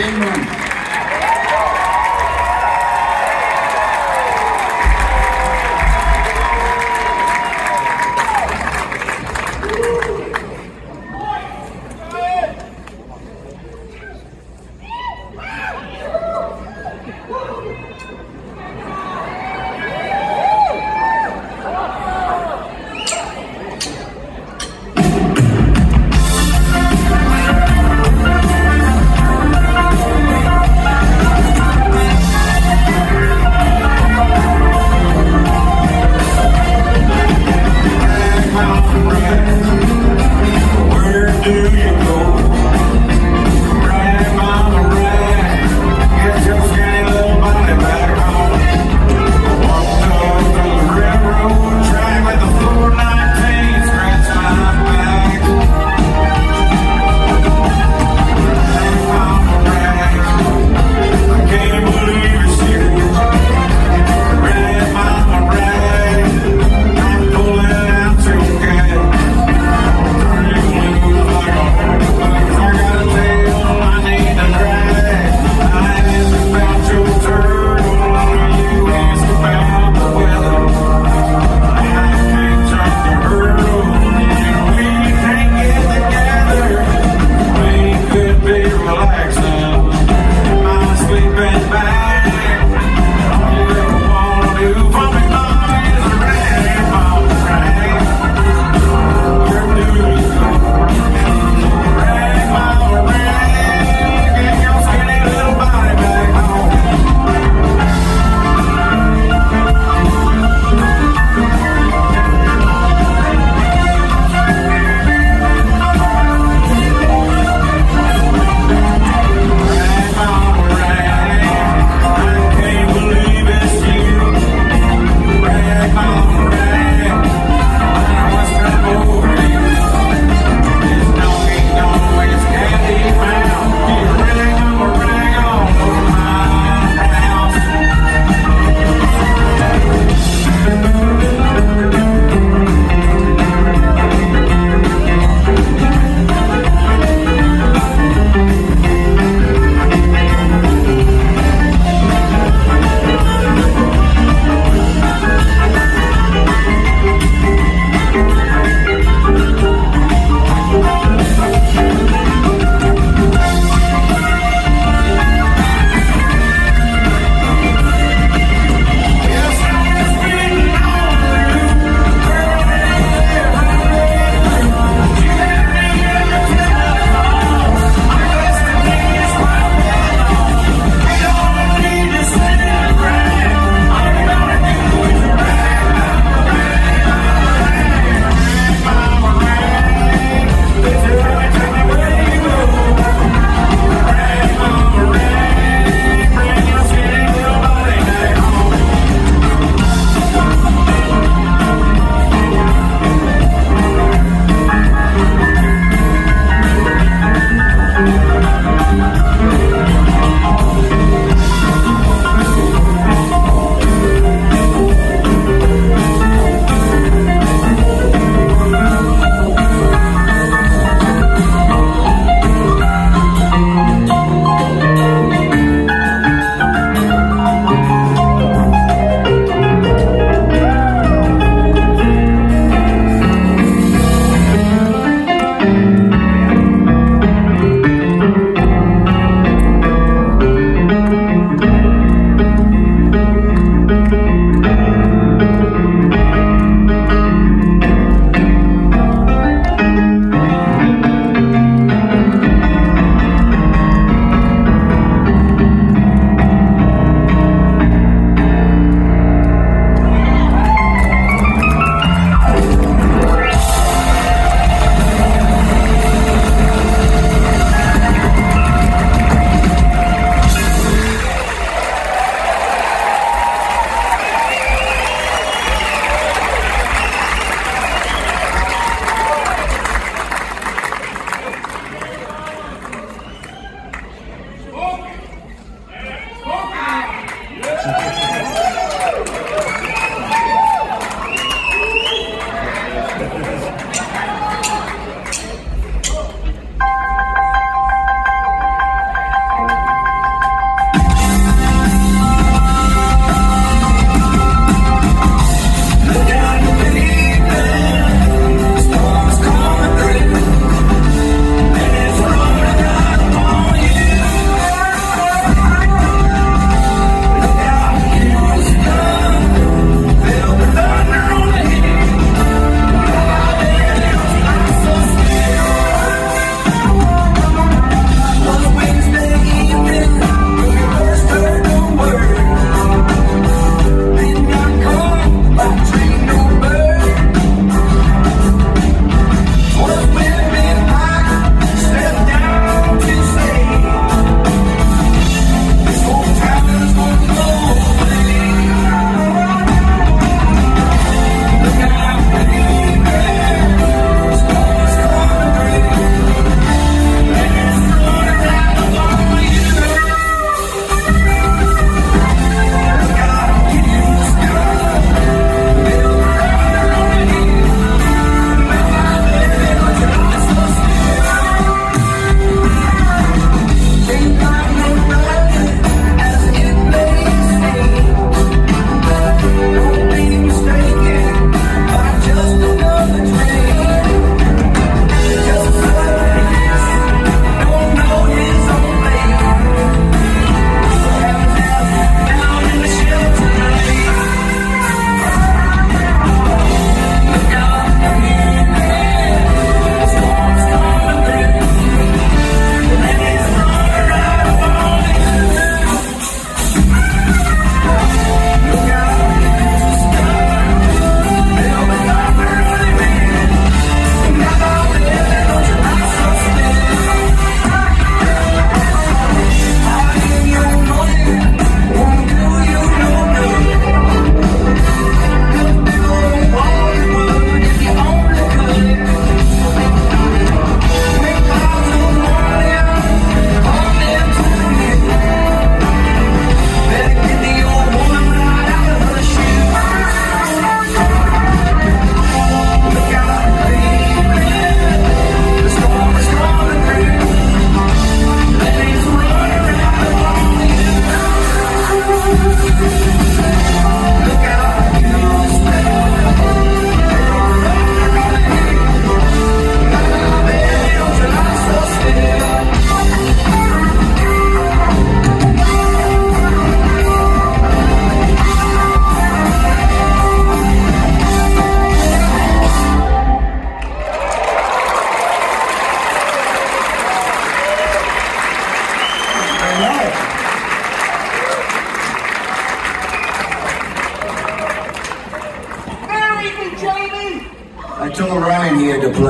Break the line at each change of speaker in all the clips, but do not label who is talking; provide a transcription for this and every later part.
England.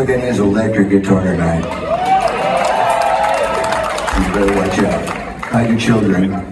He had plug in his electric guitar tonight. You better watch out. Hide your children.